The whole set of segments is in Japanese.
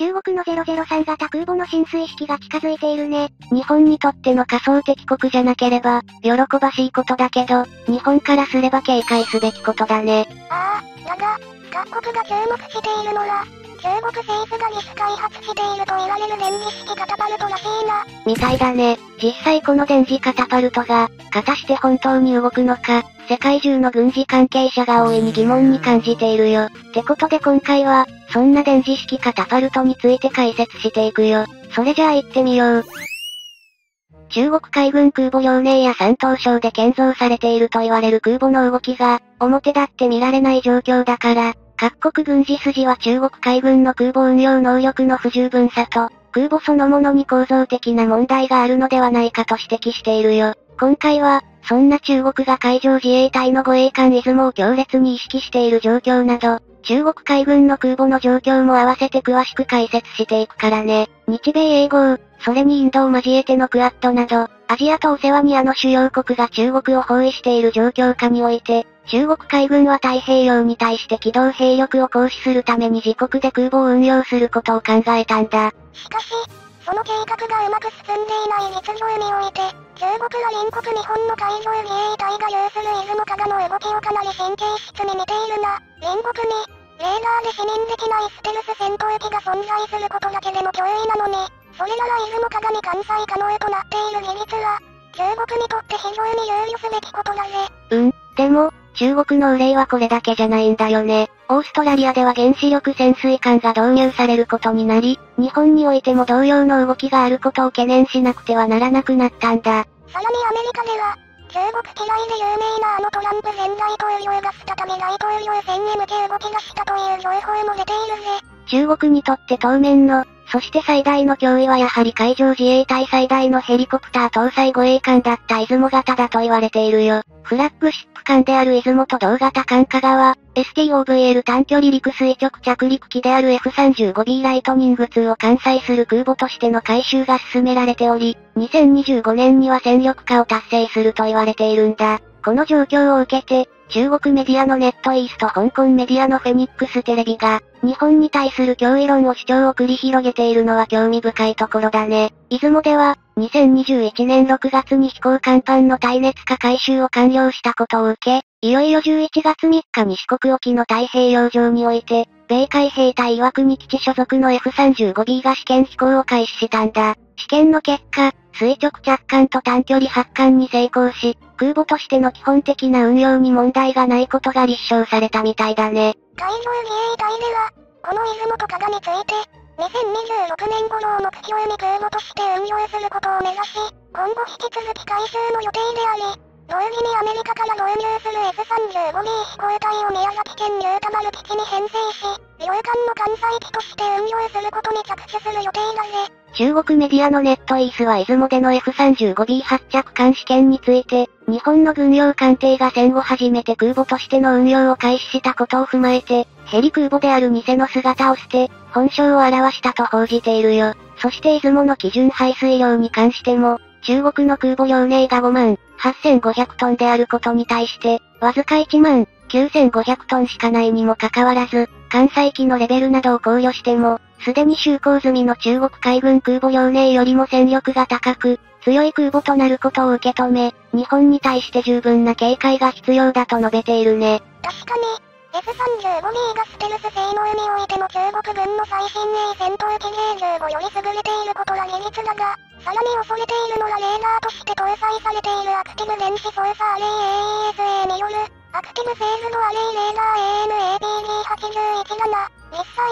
中国の003型空母の浸水式が近づいているね。日本にとっての仮想敵国じゃなければ、喜ばしいことだけど、日本からすれば警戒すべきことだね。ああ、やだ、各国が注目しているのは、中国政府が自主開発していると言われる電磁式カタパルトらしいな。みたいだね。実際この電磁カタパルトが、果たして本当に動くのか、世界中の軍事関係者が大いに疑問に感じているよ。ってことで今回は、そんな電磁式カタパルトについて解説していくよ。それじゃあ行ってみよう。中国海軍空母遼寧や山東省で建造されていると言われる空母の動きが、表立って見られない状況だから、各国軍事筋は中国海軍の空母運用能力の不十分さと、空母そのものに構造的な問題があるのではないかと指摘しているよ。今回は、そんな中国が海上自衛隊の護衛艦出雲を強烈に意識している状況など、中国海軍の空母の状況も合わせて詳しく解説していくからね。日米英語、それにインドを交えてのクアッドなど、アジアとオセアニアの主要国が中国を包囲している状況下において、中国海軍は太平洋に対して機動兵力を行使するために自国で空母を運用することを考えたんだ。しかし、その計画がうまく進んでいない実情において、中国は隣国日本の海上自衛隊が有する出雲加賀の動きをかなり神経質に見ているな。隣国に、レーダーで視認できないステルス戦闘機が存在することだけでも脅威なのに、それなら出雲加賀に艦載可能となっている技術は、中国にとって非常に憂慮すべきことだぜ。うん、でも、中国の憂いはこれだけじゃないんだよね。オーストラリアでは原子力潜水艦が導入されることになり、日本においても同様の動きがあることを懸念しなくてはならなくなったんだ。さらにアメリカでは、中国嫌いで有名なあのトランプ前大統領が再び大統領選に向け動き出したという情報も出ているぜ。中国にとって当面の、そして最大の脅威はやはり海上自衛隊最大のヘリコプター搭載護衛艦だった出雲型だと言われているよ。フラッグシップ艦である出雲と同型艦香川、STOVL 短距離陸垂直着陸機である F35B ライトニング2を艦載する空母としての改修が進められており、2025年には戦力化を達成すると言われているんだ。この状況を受けて、中国メディアのネットイースと香港メディアのフェニックステレビが、日本に対する脅威論を主張を繰り広げているのは興味深いところだね。出雲では、2021年6月に飛行甲板の耐熱化改修を完了したことを受け、いよいよ11月3日に四国沖の太平洋上において、米海兵隊岩国基地所属の F35B が試験飛行を開始したんだ。試験の結果、垂直着艦と短距離発艦に成功し、空母としての基本的な運用に問題がないことが立証されたみたいだね。海上自衛隊では、この出雲と加賀について、2026年頃を目標に空母として運用することを目指し、今後引き続き回収の予定であり、同時にアメリカから導入する F35B 飛行隊を宮崎県ニュータマル基地に編成し、領艦の艦載機として運用することに着手する予定だぜ。中国メディアのネットイースは出雲での F35B 発着艦試験について、日本の軍用艦艇が戦後初めて空母としての運用を開始したことを踏まえて、ヘリ空母である偽の姿を捨て、本性を表したと報じているよ。そして出雲の基準排水量に関しても、中国の空母遼寧が5万8500トンであることに対して、わずか1万9500トンしかないにもかかわらず、艦載機のレベルなどを考慮しても、すでに就航済みの中国海軍空母遼寧よりも戦力が高く、強い空母となることを受け止め、日本に対して十分な警戒が必要だと述べているね。確かに、F35B がステルス性能においても中国軍の最新鋭戦闘機 J15 より優れていることは事実だが、さらに恐れているのはレーダーとして搭載されているアクティブ電子操作アレイ AESA による、アクティブフェーズドアレイレーダー ANAPD81 だな。実際、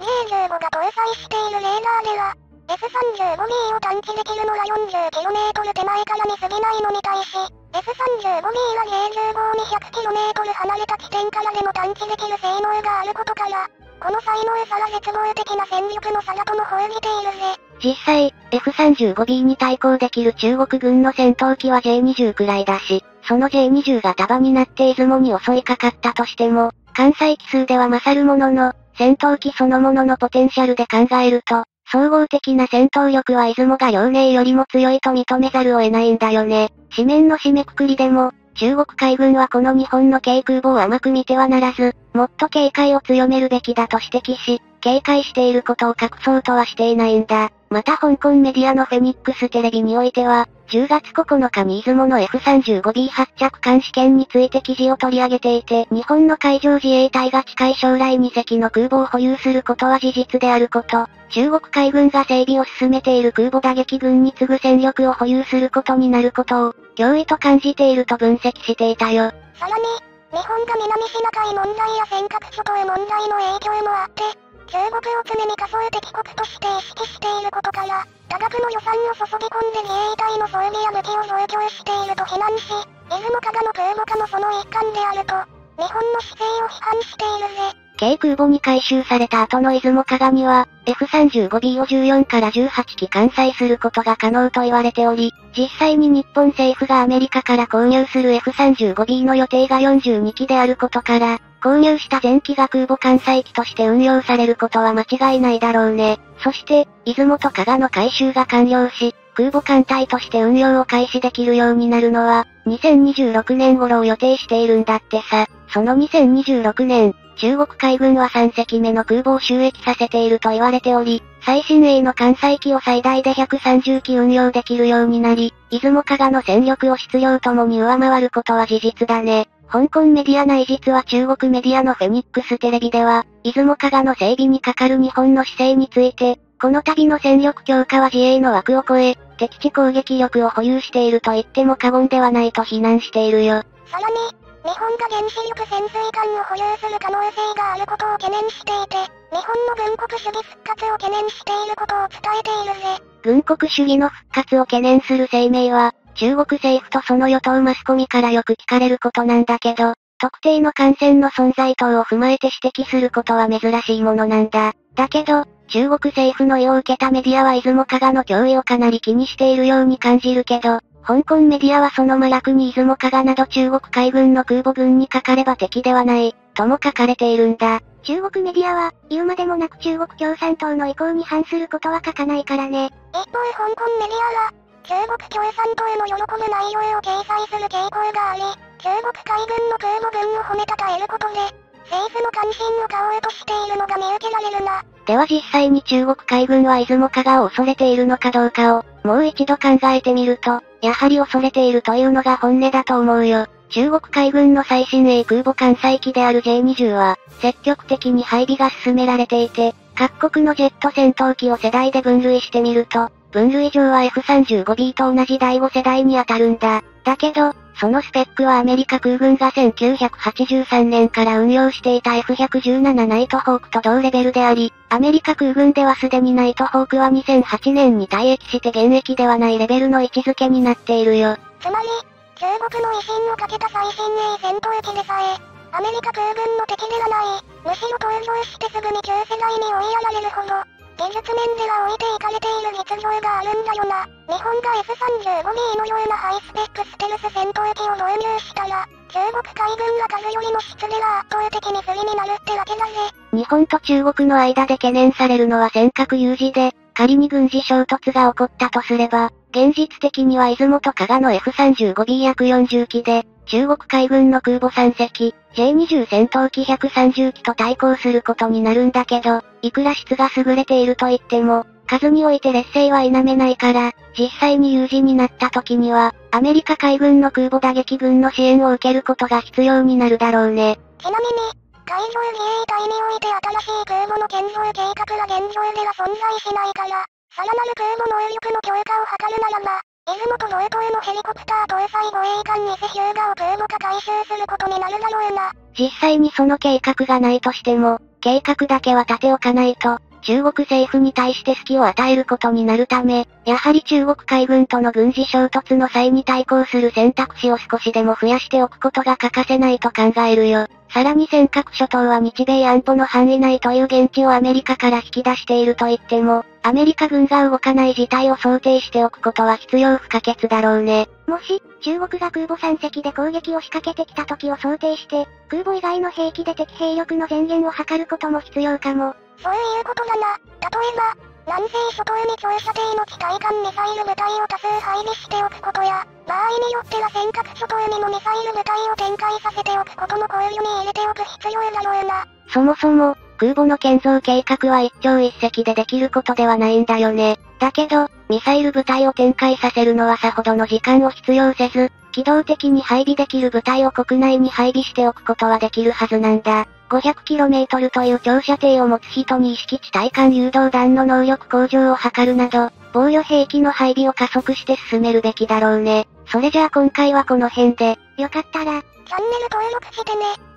J15 が搭載しているレーダーでは、F35B を探知できるのは 40km 手前からに過ぎないのに対し、F35B は J15 に 100km 離れた地点からでも探知できる性能があることから、この才能さら絶望的な戦力の差だとも報じているぜ。実際、F35B に対抗できる中国軍の戦闘機は J20 くらいだし、その J20 が束になって出雲に襲いかかったとしても、艦載機数では勝るものの、戦闘機そのもののポテンシャルで考えると、総合的な戦闘力は出雲が遼寧よりも強いと認めざるを得ないんだよね。紙面の締めくくりでも、中国海軍はこの日本の軽空母を甘く見てはならず、もっと警戒を強めるべきだと指摘し、警戒していることを隠そうとはしていないんだ。また香港メディアのフェニックステレビにおいては、10月9日に出雲の F35B 発着艦試験について記事を取り上げていて、日本の海上自衛隊が近い将来2隻の空母を保有することは事実であること、中国海軍が整備を進めている空母打撃群に次ぐ戦力を保有することになることを、脅威と感じていると分析していたよ。さらに、日本が南シナ海問題や尖閣諸島問題の影響もあって、中国を常に仮想敵国として意識していることから、多額の予算を注ぎ込んで自衛隊の装備や武器を増強していると非難し、出雲加賀の空母化もその一環であると、日本の姿勢を批判しているぜ。軽空母に回収された後の出雲加賀には、F35B を14から18機艦載することが可能と言われており、実際に日本政府がアメリカから購入する F35B の予定が42機であることから、購入した全機が空母艦載機として運用されることは間違いないだろうね。そして、出雲と加賀の回収が完了し、空母艦隊として運用を開始できるようになるのは、2026年頃を予定しているんだってさ。その2026年、中国海軍は3隻目の空母を収益させていると言われており、最新鋭の艦載機を最大で130機運用できるようになり、出雲加賀の戦力を質量ともに上回ることは事実だね。香港メディア内実は中国メディアのフェニックステレビでは、出雲加賀の整備にかかる日本の姿勢について、この度の戦力強化は自衛の枠を超え、敵地攻撃力を保有していると言っても過言ではないと非難しているよ。さらに、日本が原子力潜水艦を保有する可能性があることを懸念していて、日本の軍国主義復活を懸念していることを伝えているぜ。軍国主義の復活を懸念する声明は、中国政府とその与党マスコミからよく聞かれることなんだけど、特定の感染の存在等を踏まえて指摘することは珍しいものなんだ。だけど、中国政府の意を受けたメディアは出雲加賀の脅威をかなり気にしているように感じるけど、香港メディアはその真逆に出雲加賀など中国海軍の空母軍にかかれば敵ではない、とも書かれているんだ。中国メディアは、言うまでもなく中国共産党の意向に反することは書かないからね。一方香港メディアは、中国共産党への喜ぶ内容を掲載する傾向があり、中国海軍の空母軍を褒めたたえることで、政府の関心を買おうとしているのが見受けられるな。では実際に中国海軍は出雲加賀を恐れているのかどうかを、もう一度考えてみると、やはり恐れているというのが本音だと思うよ。中国海軍の最新鋭空母艦載機である J20 は、積極的に配備が進められていて、各国のジェット戦闘機を世代で分類してみると、分類上は F35B と同じ第5世代に当たるんだ。だけど、そのスペックはアメリカ空軍が1983年から運用していた F117 ナイトホークと同レベルであり、アメリカ空軍ではすでにナイトホークは2008年に退役して現役ではないレベルの位置づけになっているよ。つまり、中国の威信をかけた最新鋭戦闘機でさえ、アメリカ空軍の敵ではない、むしろ登場してすぐに旧世代に追いやられるほど、技術面では置いていかれている実情があるんだよな。日本が F35B のようなハイスペックステルス戦闘機を導入したら、中国海軍が数よりも質では圧倒的に不利になるってわけだぜ。日本と中国の間で懸念されるのは尖閣有事で、仮に軍事衝突が起こったとすれば、現実的には出雲と加賀の F35B 約40機で、中国海軍の空母3隻、J20 戦闘機130機と対抗することになるんだけど、いくら質が優れていると言っても、数において劣勢は否めないから、実際に有事になった時には、アメリカ海軍の空母打撃軍の支援を受けることが必要になるだろうね。ちなみに、海上自衛隊において新しい空母の建造計画が現状では存在しないから、さらなる空母能力の強化を図るならば、出雲とロエトへのヘリコプター搭載護衛艦にセヒューガを空母化回収することになるだろうな。実際にその計画がないとしても、計画だけは立ておかないと、中国政府に対して隙を与えることになるため、やはり中国海軍との軍事衝突の際に対抗する選択肢を少しでも増やしておくことが欠かせないと考えるよ。さらに尖閣諸島は日米安保の範囲内という現地をアメリカから引き出していると言っても、アメリカ軍が動かない事態を想定しておくことは必要不可欠だろうね。もし、中国が空母3隻で攻撃を仕掛けてきた時を想定して、空母以外の兵器で敵兵力の前言を図ることも必要かも。そういうことだな。例えば、南西諸島に長射程の地対艦ミサイル部隊を多数配備しておくことや、場合によっては尖閣諸島にもミサイル部隊を展開させておくことも考慮に入れておく必要だろうな。そもそも、空母の建造計画は一朝一夕でできることではないんだよね。だけど、ミサイル部隊を展開させるのはさほどの時間を必要せず、機動的に配備できる部隊を国内に配備しておくことはできるはずなんだ。500km という長射程を持つ人に意識地対艦誘導弾の能力向上を図るなど、防御兵器の配備を加速して進めるべきだろうね。それじゃあ今回はこの辺で、よかったら、チャンネル登録してね。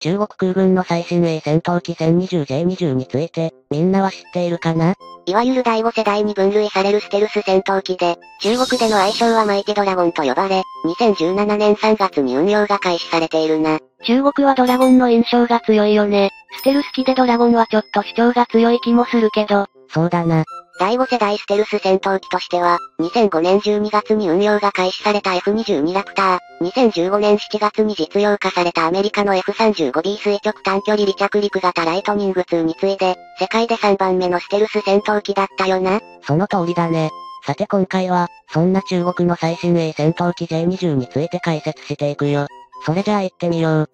中国空軍の最新鋭戦闘機 1020J20 について、みんなは知っているかな？いわゆる第5世代に分類されるステルス戦闘機で、中国での愛称はマイティドラゴンと呼ばれ、2017年3月に運用が開始されているな。中国はドラゴンの印象が強いよね。ステルス機でドラゴンはちょっと主張が強い気もするけど。そうだな。第5世代ステルス戦闘機としては、2005年12月に運用が開始された F22 ラプター、2015年7月に実用化されたアメリカの F35B 垂直短距離離着陸型ライトニング2に次いで、世界で3番目のステルス戦闘機だったよな。その通りだね。さて今回は、そんな中国の最新鋭戦闘機 J20 について解説していくよ。それじゃあ行ってみよう。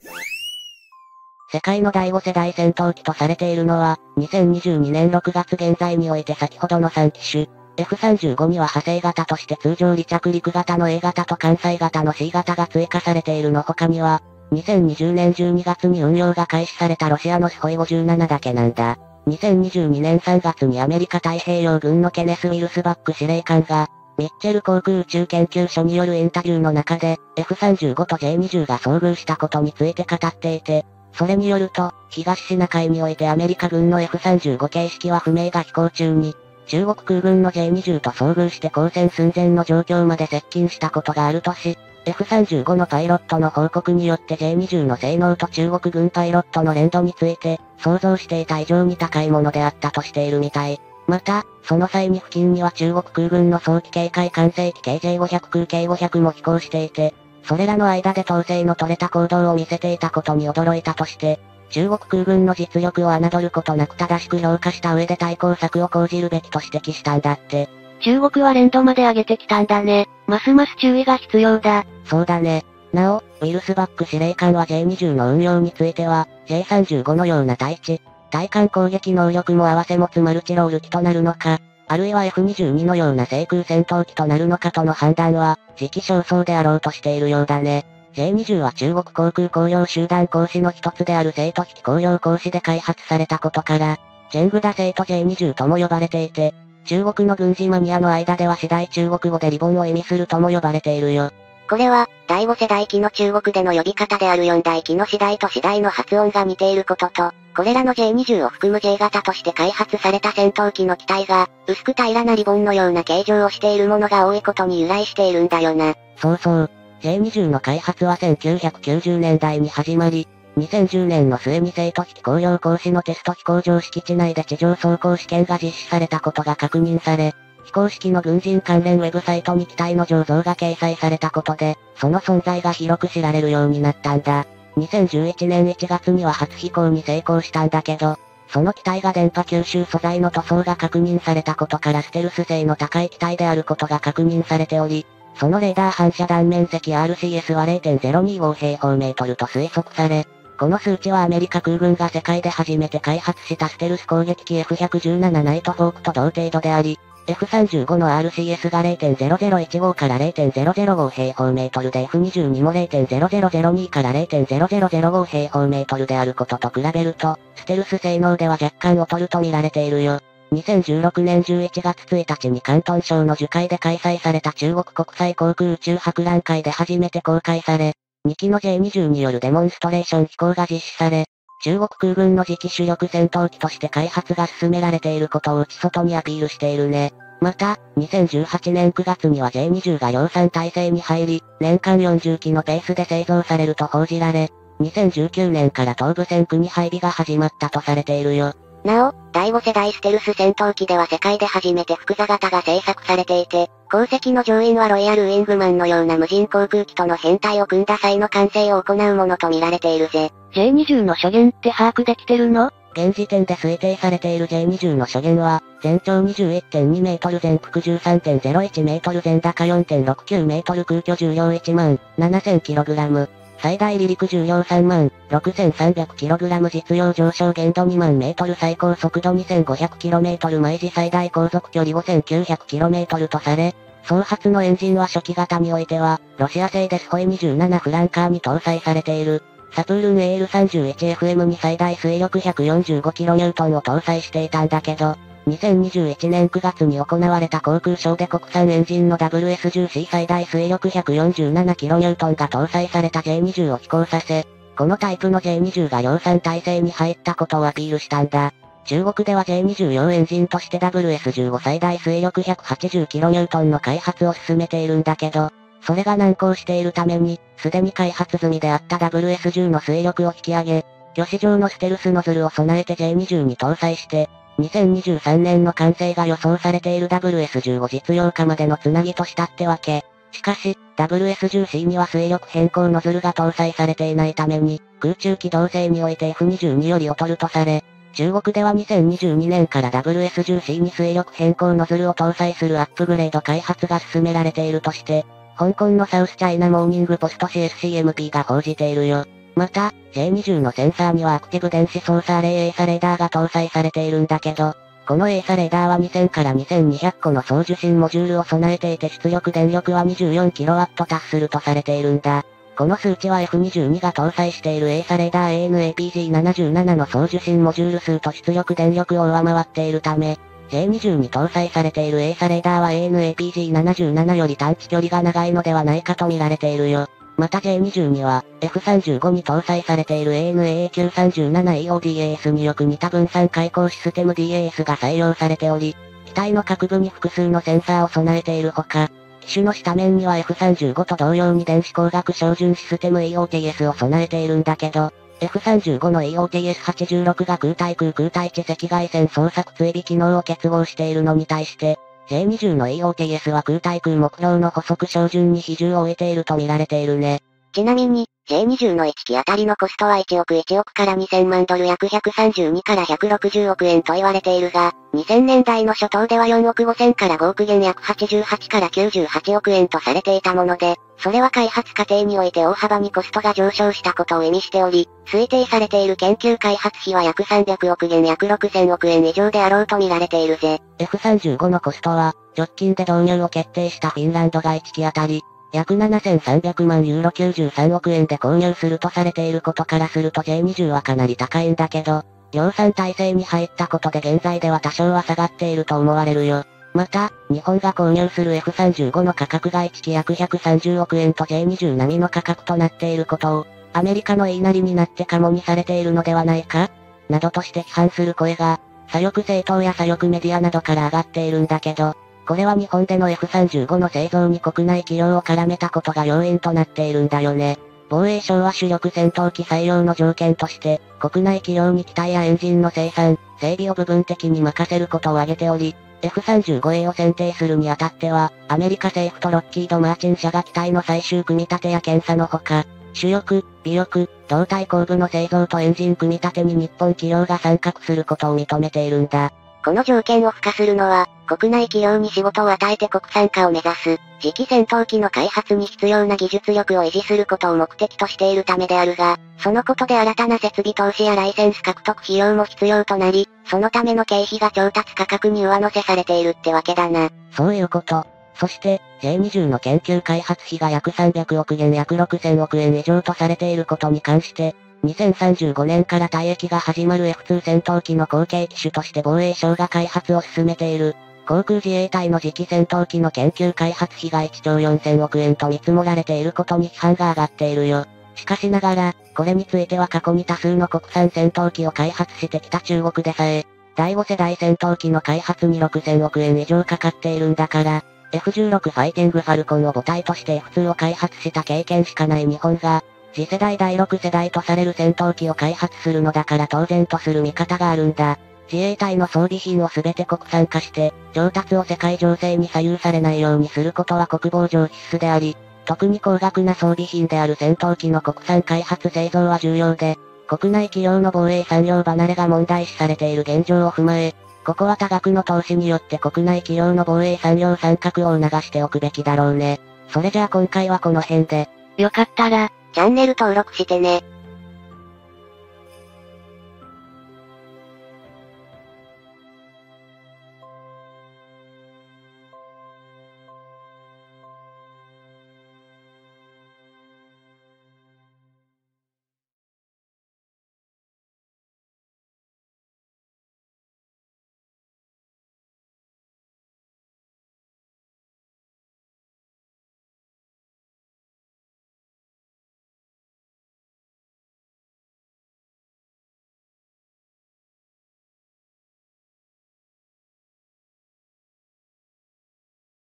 世界の第5世代戦闘機とされているのは、2022年6月現在において先ほどの3機種、F35 には派生型として通常離着陸型の A 型と関西型の C 型が追加されているの他には、2020年12月に運用が開始されたロシアのスホイ57だけなんだ。2022年3月にアメリカ太平洋軍のケネス・ウィルスバック司令官が、ミッチェル航空宇宙研究所によるインタビューの中で、F35 と J20 が遭遇したことについて語っていて、それによると、東シナ海においてアメリカ軍の F35 形式は不明が飛行中に、中国空軍の J20 と遭遇して交戦寸前の状況まで接近したことがあるとし、F35 のパイロットの報告によって J20 の性能と中国軍パイロットの連動について、想像していた以上に高いものであったとしているみたい。また、その際に付近には中国空軍の早期警戒管制機 KJ500 空警500も飛行していて、それらの間で統制の取れた行動を見せていたことに驚いたとして、中国空軍の実力を侮ることなく正しく評価した上で対抗策を講じるべきと指摘したんだって。中国は連度まで上げてきたんだね。ますます注意が必要だ。そうだね。なお、ウィルスバック司令官は J20 の運用については、J35 のような対地、対艦攻撃能力も合わせ持つマルチロール機となるのか、あるいは F22 のような制空戦闘機となるのかとの判断は、時期尚早であろうとしているようだね。J20 は中国航空工業集団講師の一つである生徒機器工業講師で開発されたことから、ジェングダ生徒 J20 とも呼ばれていて、中国の軍事マニアの間では次第中国語でリボンを意味するとも呼ばれているよ。これは、第5世代機の中国での呼び方である4代機の次第と次第の発音が似ていることと、これらの J20 を含む J 型として開発された戦闘機の機体が、薄く平らなリボンのような形状をしているものが多いことに由来しているんだよな。そうそう。J20 の開発は1990年代に始まり、2010年の末に生徒機工業講師のテスト飛行場敷地内で地上走行試験が実施されたことが確認され、非公式の軍人関連ウェブサイトに機体の醸造が掲載されたことで、その存在が広く知られるようになったんだ。2011年1月には初飛行に成功したんだけど、その機体が電波吸収素材の塗装が確認されたことからステルス性の高い機体であることが確認されており、そのレーダー反射断面積 RCS は0.025平方メートルと推測され、この数値はアメリカ空軍が世界で初めて開発したステルス攻撃機 F117 ナイトフォークと同程度であり、F35 の RCS が0.0015から0.005平方メートルで F22 も0.0002から0.0005平方メートルであることと比べると、ステルス性能では若干劣ると見られているよ。2016年11月1日に関東省の樹海で開催された中国国際航空宇宙博覧会で初めて公開され、2機の J20 によるデモンストレーション飛行が実施され、中国空軍の次期主力戦闘機として開発が進められていることを内外にアピールしているね。また、2018年9月には J20 が量産体制に入り、年間40機のペースで製造されると報じられ、2019年から東部戦区に配備が始まったとされているよ。なお、第5世代ステルス戦闘機では世界で初めて複座型が製作されていて、鉱石の乗員はロイヤルウィングマンのような無人航空機との編隊を組んだ際の完成を行うものと見られているぜ。J20 の初言って把握できてるの？現時点で推定されている J20 の初言は、全長21.2メートル全幅13.01メートル全高4.69メートル空虚重量1万7000キログラム。最大離陸重量3万 6300kg 実用上昇限度2万メートル最高速度 2500km 毎時最大航続距離 5900km とされ、総発のエンジンは初期型においては、ロシア製デスホイ27フランカーに搭載されている。サプールン AL31FM に最大水力 145kN を搭載していたんだけど、2021年9月に行われた航空ショーで国産エンジンの WS10C 最大水力 147kN が搭載された J20 を飛行させ、このタイプの J20 が量産体制に入ったことをアピールしたんだ。中国では J20 用エンジンとして WS15 最大水力 180kN の開発を進めているんだけど、それが難航しているために、すでに開発済みであった WS10 の水力を引き上げ、魚市場のステルスノズルを備えて J20 に搭載して、2023年の完成が予想されている WS15 実用化までのつなぎとしたってわけ。しかし、WS10C には水力変更ノズルが搭載されていないために、空中機動性において F22 より劣るとされ、中国では2022年から WS10C に水力変更ノズルを搭載するアップグレード開発が進められているとして、香港のサウスチャイナモーニングポスト CSCMP が報じているよ。また、J20 のセンサーにはアクティブ電子操作アレイエーサレーダーが搭載されているんだけど、このエーサレーダーは2000から2200個の送受信モジュールを備えていて出力電力は 24kW 達するとされているんだ。この数値は F22 が搭載しているエーサレーダー ANAPG77 の送受信モジュール数と出力電力を上回っているため、J20 に搭載されているエーサレーダーは ANAPG77 より探知距離が長いのではないかと見られているよ。また J20 には、F35 に搭載されている ANA937EODAS によく似た分散開口システム DAS が採用されており、機体の各部に複数のセンサーを備えているほか、機種の下面には F35 と同様に電子工学照準システム EOTS を備えているんだけど、F35 の EOTS86 が空対空空対地赤外線捜索追尾機能を結合しているのに対して、J20 の EOTS は空対空目標の補足標準に比重を置いていると見られているね。ちなみに、J20 の1機あたりのコストは1億1億から2000万ドル約132から160億円と言われているが、2000年代の初頭では4億5000から5億元約88から98億円とされていたもので、それは開発過程において大幅にコストが上昇したことを意味しており、推定されている研究開発費は約300億元約6000億円以上であろうと見られているぜ。F35 のコストは、直近で導入を決定したフィンランドが1機あたり、約7300万ユーロ93億円で購入するとされていることからすると J20 はかなり高いんだけど、量産体制に入ったことで現在では多少は下がっていると思われるよ。また、日本が購入する F35 の価格が1機約130億円と J20 並みの価格となっていることを、アメリカの言いなりになってカモにされているのではないか？などとして批判する声が、左翼政党や左翼メディアなどから上がっているんだけど、これは日本での F35 の製造に国内企業を絡めたことが要因となっているんだよね。防衛省は主力戦闘機採用の条件として、国内企業に機体やエンジンの生産、整備を部分的に任せることを挙げており、F35A を選定するにあたっては、アメリカ政府とロッキード・マーチン社が機体の最終組み立てや検査のほか、主力、尾翼、胴体後部の製造とエンジン組み立てに日本企業が参画することを認めているんだ。この条件を付加するのは、国内企業に仕事を与えて国産化を目指す、次期戦闘機の開発に必要な技術力を維持することを目的としているためであるが、そのことで新たな設備投資やライセンス獲得費用も必要となり、そのための経費が調達価格に上乗せされているってわけだな。そういうこと。そして、J20 の研究開発費が約300億元約6000億円以上とされていることに関して、2035年から退役が始まる F2 戦闘機の後継機種として防衛省が開発を進めている、航空自衛隊の次期戦闘機の研究開発費が1兆4000億円と見積もられていることに批判が上がっているよ。しかしながら、これについては過去に多数の国産戦闘機を開発してきた中国でさえ、第5世代戦闘機の開発に6000億円以上かかっているんだから、F16 ファイティングファルコンを母体として F2 を開発した経験しかない日本が、次世代第6世代とされる戦闘機を開発するのだから当然とする見方があるんだ。自衛隊の装備品をすべて国産化して、調達を世界情勢に左右されないようにすることは国防上必須であり、特に高額な装備品である戦闘機の国産開発製造は重要で、国内企業の防衛産業離れが問題視されている現状を踏まえ、ここは多額の投資によって国内企業の防衛産業参画を促しておくべきだろうね。それじゃあ今回はこの辺で。よかったら、チャンネル登録してね。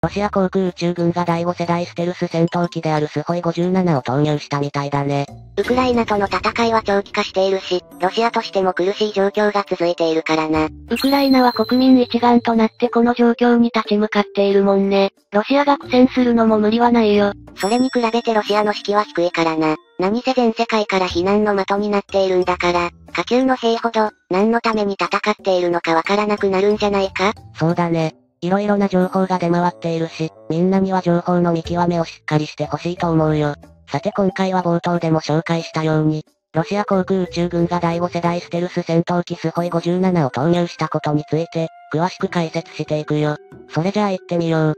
ロシア航空宇宙軍が第5世代ステルス戦闘機であるスホイ57を投入したみたいだね。ウクライナとの戦いは長期化しているし、ロシアとしても苦しい状況が続いているからな。ウクライナは国民一丸となってこの状況に立ち向かっているもんね。ロシアが苦戦するのも無理はないよ。それに比べてロシアの士気は低いからな。何せ全世界から非難の的になっているんだから、下級の兵ほど、何のために戦っているのかわからなくなるんじゃないか？そうだね。色々な情報が出回っているし、みんなには情報の見極めをしっかりしてほしいと思うよ。さて今回は冒頭でも紹介したように、ロシア航空宇宙軍が第5世代ステルス戦闘機スホイ57を投入したことについて、詳しく解説していくよ。それじゃあ行ってみよう。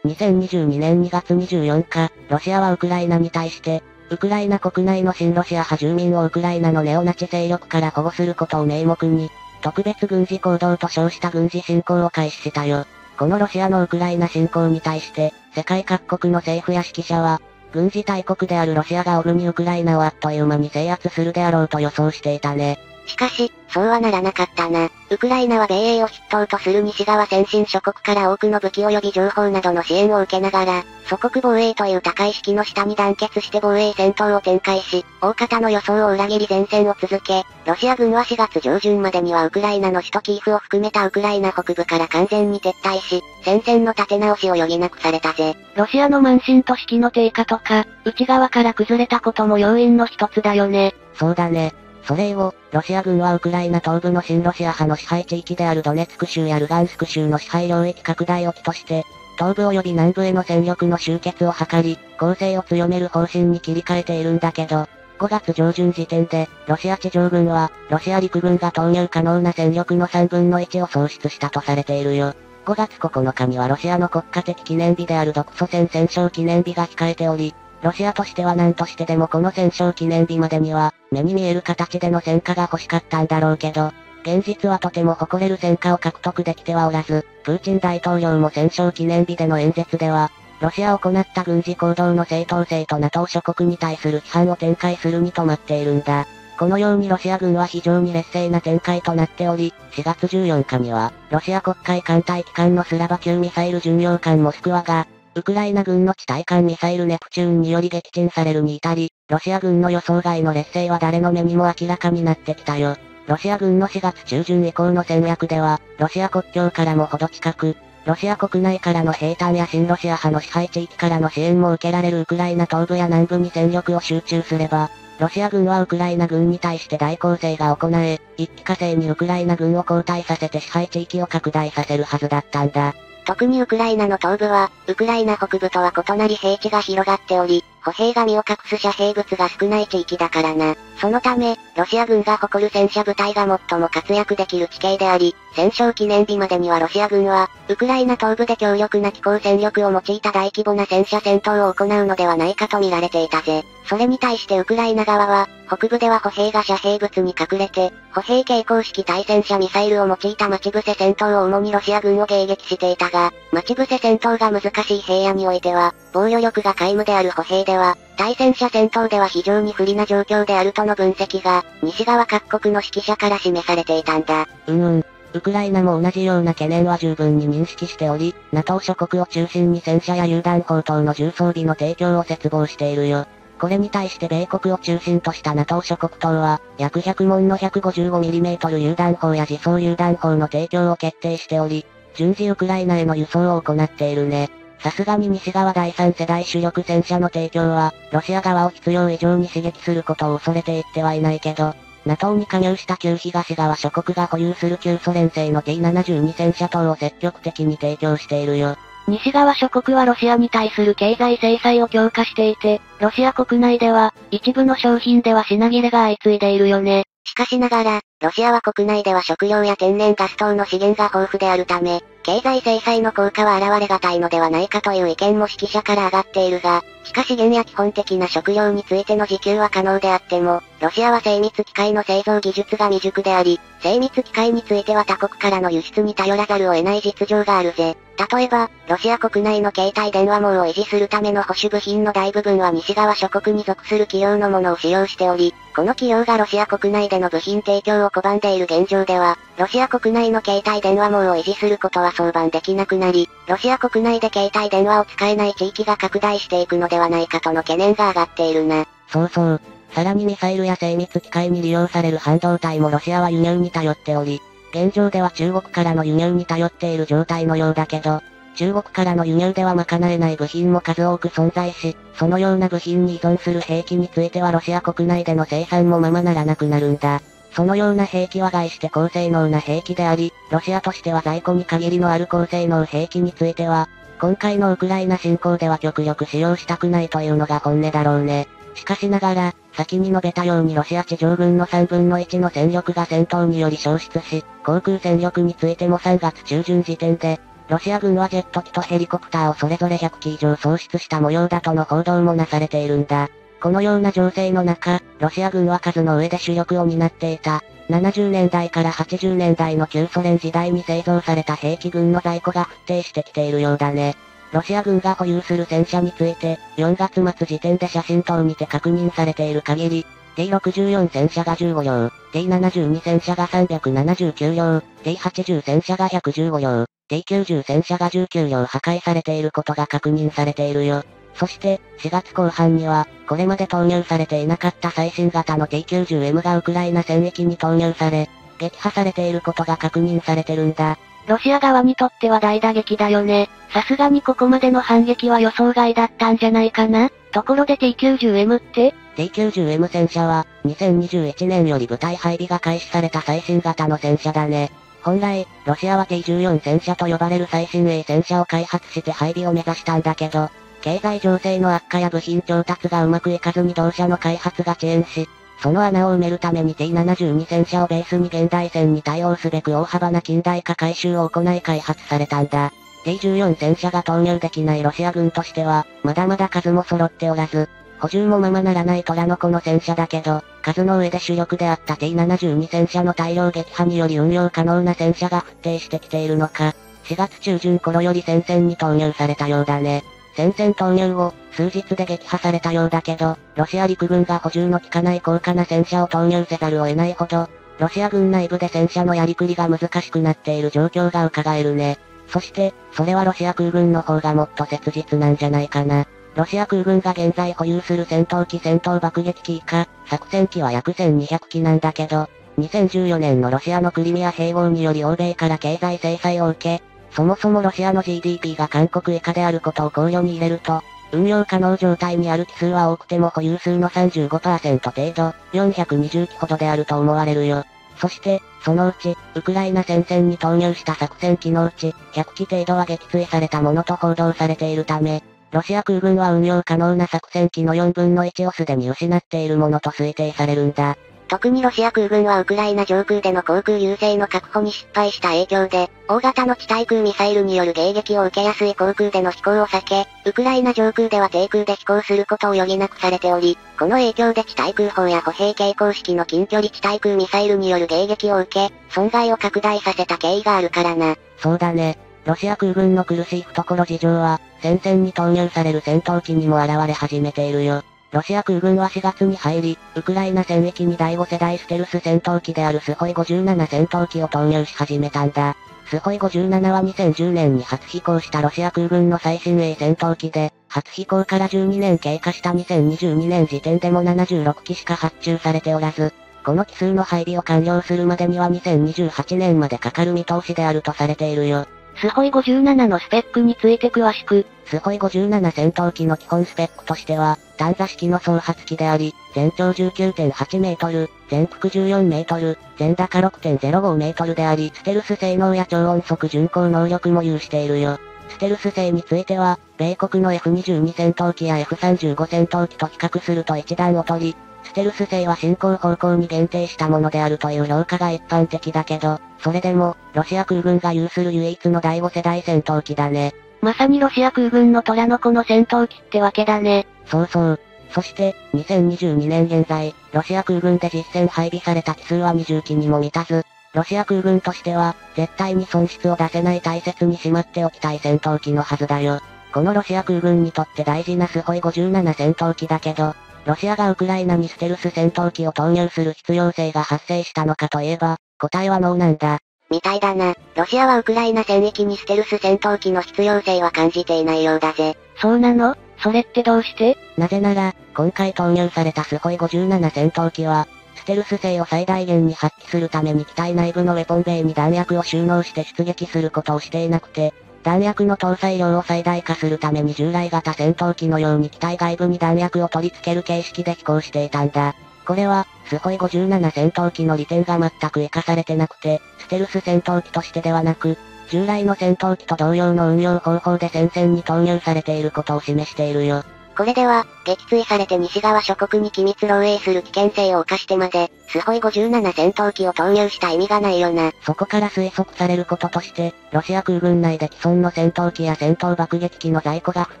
2022年2月24日、ロシアはウクライナに対して、ウクライナ国内の新ロシア派住民をウクライナのネオナチ勢力から保護することを名目に、特別軍事行動と称した軍事侵攻を開始したよ。このロシアのウクライナ侵攻に対して、世界各国の政府や指揮者は、軍事大国であるロシアがオグにウクライナをあっという間に制圧するであろうと予想していたね。しかし、そうはならなかったな。ウクライナは米英を筆頭とする西側先進諸国から多くの武器及び情報などの支援を受けながら、祖国防衛という高い式の下に団結して防衛戦闘を展開し、大方の予想を裏切り前線を続け、ロシア軍は4月上旬までにはウクライナの首都キーフを含めたウクライナ北部から完全に撤退し、戦線の立て直しを余儀なくされたぜ。ロシアの慢心と式の低下とか、内側から崩れたことも要因の一つだよね。そうだね。それ以後、ロシア軍はウクライナ東部の新ロシア派の支配地域であるドネツク州やルガンスク州の支配領域拡大を機として、東部及び南部への戦力の集結を図り、攻勢を強める方針に切り替えているんだけど、5月上旬時点で、ロシア地上軍は、ロシア陸軍が投入可能な戦力の3分の1を喪失したとされているよ。5月9日にはロシアの国家的記念日である独ソ戦戦勝記念日が控えており、ロシアとしては何としてでもこの戦勝記念日までには、目に見える形での戦果が欲しかったんだろうけど、現実はとても誇れる戦果を獲得できてはおらず、プーチン大統領も戦勝記念日での演説では、ロシアを行った軍事行動の正当性と NATO 諸国に対する批判を展開するに止まっているんだ。このようにロシア軍は非常に劣勢な展開となっており、4月14日には、ロシア国会艦隊機関のスラバ級ミサイル巡洋艦モスクワが、ウクライナ軍の地対艦ミサイルネプチューンにより撃沈されるに至り、ロシア軍の予想外の劣勢は誰の目にも明らかになってきたよ。ロシア軍の4月中旬以降の戦略では、ロシア国境からもほど近く、ロシア国内からの兵隊や親ロシア派の支配地域からの支援も受けられるウクライナ東部や南部に戦力を集中すれば、ロシア軍はウクライナ軍に対して大攻勢が行え、一気化成にウクライナ軍を後退させて支配地域を拡大させるはずだったんだ。特にウクライナの東部は、ウクライナ北部とは異なり平地が広がっており、歩兵が身を隠す遮蔽物が少ない地域だからな。そのため、ロシア軍が誇る戦車部隊が最も活躍できる地形であり、戦勝記念日までにはロシア軍は、ウクライナ東部で強力な機構戦力を用いた大規模な戦車戦闘を行うのではないかと見られていたぜ。それに対してウクライナ側は、北部では歩兵が遮蔽物に隠れて、歩兵傾向式対戦車ミサイルを用いた待ち伏せ戦闘を主にロシア軍を迎撃していたが、待ち伏せ戦闘が難しい平野においては、防御力が皆無である歩兵では、対戦車戦闘では非常に不利な状況であるとの分析が、西側各国の指揮者から示されていたんだ。うんうん。ウクライナも同じような懸念は十分に認識しており、NATO 諸国を中心に戦車や榴弾砲等の重装備の提供を切望しているよ。これに対して米国を中心とした NATO 諸国等は、約100門の 155mm 榴弾砲や自走榴弾砲の提供を決定しており、順次ウクライナへの輸送を行っているね。さすがに西側第三世代主力戦車の提供は、ロシア側を必要以上に刺激することを恐れていってはいないけど、NATO に加入した旧東側諸国が保有する旧ソ連製の T72 戦車等を積極的に提供しているよ。西側諸国はロシアに対する経済制裁を強化していて、ロシア国内では、一部の商品では品切れが相次いでいるよね。しかしながら、ロシアは国内では食料や天然ガス等の資源が豊富であるため、経済制裁の効果は現れがたいのではないかという意見も指揮者から上がっているが、しかし資源や基本的な食料についての自給は可能であっても、ロシアは精密機械の製造技術が未熟であり、精密機械については他国からの輸出に頼らざるを得ない実情があるぜ。例えば、ロシア国内の携帯電話網を維持するための保守部品の大部分は西側諸国に属する企業のものを使用しており、この企業がロシア国内での部品提供を拒んでいる現状では、ロシア国内の携帯電話網を維持することは相番できなくなり、ロシア国内で携帯電話を使えない地域が拡大していくのでではないかとの懸念が上がっているな。そうそう。さらにミサイルや精密機械に利用される半導体もロシアは輸入に頼っており、現状では中国からの輸入に頼っている状態のようだけど、中国からの輸入では賄えない部品も数多く存在し、そのような部品に依存する兵器についてはロシア国内での生産もままならなくなるんだ。そのような兵器は外して高性能な兵器であり、ロシアとしては在庫に限りのある高性能兵器については、今回のウクライナ侵攻では極力使用したくないというのが本音だろうね。しかしながら、先に述べたようにロシア地上軍の3分の1の戦力が戦闘により消失し、航空戦力についても3月中旬時点で、ロシア軍はジェット機とヘリコプターをそれぞれ100機以上喪失した模様だとの報道もなされているんだ。このような情勢の中、ロシア軍は数の上で主力を担っていた、70年代から80年代の旧ソ連時代に製造された兵器軍の在庫が不定してきているようだね。ロシア軍が保有する戦車について、4月末時点で写真等にて確認されている限り、T64 戦車が15両、T72 戦車が379両、T80 戦車が115両、T90 戦車が19両破壊されていることが確認されているよ。そして、4月後半には、これまで投入されていなかった最新型の T90M がウクライナ戦域に投入され、撃破されていることが確認されてるんだ。ロシア側にとっては大打撃だよね。さすがにここまでの反撃は予想外だったんじゃないかなところで T90M って ?T90M 戦車は、2021年より部隊配備が開始された最新型の戦車だね。本来、ロシアは T14 戦車と呼ばれる最新鋭戦車を開発して配備を目指したんだけど、経済情勢の悪化や部品調達がうまくいかずに同社の開発が遅延し、その穴を埋めるために T72 戦車をベースに現代戦に対応すべく大幅な近代化改修を行い開発されたんだ。T14 戦車が投入できないロシア軍としては、まだまだ数も揃っておらず、補充もままならない虎の子の戦車だけど、数の上で主力であった T72 戦車の大量撃破により運用可能な戦車が沸騰してきているのか、4月中旬頃より戦線に投入されたようだね。戦線投入後、数日で撃破されたようだけど、ロシア陸軍が補充の効かない高価な戦車を投入せざるを得ないほど、ロシア軍内部で戦車のやりくりが難しくなっている状況が伺えるね。そして、それはロシア空軍の方がもっと切実なんじゃないかな。ロシア空軍が現在保有する戦闘機戦闘爆撃機以下、作戦機は約1200機なんだけど、2014年のロシアのクリミア併合により欧米から経済制裁を受け、そもそもロシアの GDP が韓国以下であることを考慮に入れると、運用可能状態にある機数は多くても保有数の35%程度、420機ほどであると思われるよ。そして、そのうち、ウクライナ戦線に投入した作戦機のうち、100機程度は撃墜されたものと報道されているため、ロシア空軍は運用可能な作戦機の4分の1をすでに失っているものと推定されるんだ。特にロシア空軍はウクライナ上空での航空優勢の確保に失敗した影響で、大型の地対空ミサイルによる迎撃を受けやすい航空での飛行を避け、ウクライナ上空では低空で飛行することを余儀なくされており、この影響で地対空砲や歩兵傾向式の近距離地対空ミサイルによる迎撃を受け、損害を拡大させた経緯があるからな。そうだね。ロシア空軍の苦しい懐事情は、戦線に投入される戦闘機にも現れ始めているよ。ロシア空軍は4月に入り、ウクライナ戦域に第5世代ステルス戦闘機であるスホイ57戦闘機を投入し始めたんだ。スホイ57は2010年に初飛行したロシア空軍の最新鋭戦闘機で、初飛行から12年経過した2022年時点でも76機しか発注されておらず、この機数の配備を完了するまでには2028年までかかる見通しであるとされているよ。スホイ57のスペックについて詳しく。スホイ57戦闘機の基本スペックとしては、単座式の総発機であり、全長19.8メートル、全幅14メートル、全高6.05メートルであり、ステルス性能や超音速巡航能力も有しているよ。ステルス性については、米国の F22 戦闘機や F35 戦闘機と比較すると一段劣り、ステルス性は進行方向に限定したものであるという評価が一般的だけど、それでも、ロシア空軍が有する唯一の第5世代戦闘機だね。まさにロシア空軍の虎の子の戦闘機ってわけだね。そうそう。そして、2022年現在、ロシア空軍で実戦配備された機数は20機にも満たず、ロシア空軍としては、絶対に損失を出せない大切にしまっておきたい戦闘機のはずだよ。このロシア空軍にとって大事なスホイ57戦闘機だけど、ロシアがウクライナにステルス戦闘機を投入する必要性が発生したのかといえば、答えはノーなんだ。みたいだな。ロシアはウクライナ戦域にステルス戦闘機の必要性は感じていないようだぜ。そうなの？それってどうして？なぜなら、今回投入されたスホイ57戦闘機は、ステルス性を最大限に発揮するために機体内部のウェポンベイに弾薬を収納して出撃することをしていなくて、弾薬の搭載量を最大化するために従来型戦闘機のように機体外部に弾薬を取り付ける形式で飛行していたんだ。これは、スホイ57戦闘機の利点が全く活かされてなくて、ステルス戦闘機としてではなく、従来の戦闘機と同様の運用方法で戦線に投入されていることを示しているよ。これでは、撃墜されて西側諸国に機密漏洩する危険性を冒してまで、スホイ57戦闘機を投入した意味がないよな。そこから推測されることとして、ロシア空軍内で既存の戦闘機や戦闘爆撃機の在庫が不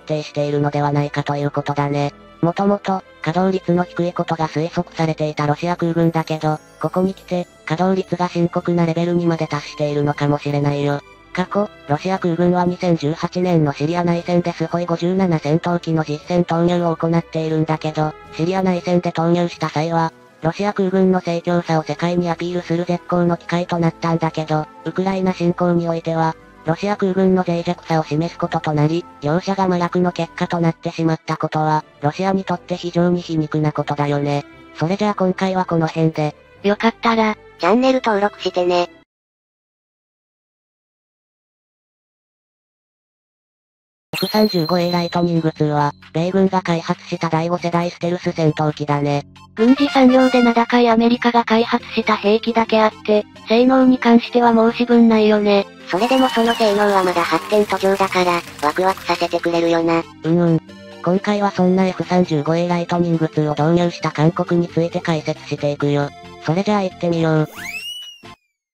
定しているのではないかということだね。もともと、稼働率の低いことが推測されていたロシア空軍だけど、ここに来て、稼働率が深刻なレベルにまで達しているのかもしれないよ。過去、ロシア空軍は2018年のシリア内戦でスホイ57戦闘機の実戦投入を行っているんだけど、シリア内戦で投入した際は、ロシア空軍の盛況さを世界にアピールする絶好の機会となったんだけど、ウクライナ侵攻においては、ロシア空軍の脆弱さを示すこととなり、両者が麻薬の結果となってしまったことは、ロシアにとって非常に皮肉なことだよね。それじゃあ今回はこの辺で。よかったら、チャンネル登録してね。F35A ライトニング2は、米軍が開発した第5世代ステルス戦闘機だね。軍事産業で名高いアメリカが開発した兵器だけあって、性能に関しては申し分ないよね。それでもその性能はまだ発展途上だから、ワクワクさせてくれるよな。うんうん。今回はそんな F35A ライトニング2を導入した韓国について解説していくよ。それじゃあ行ってみよう。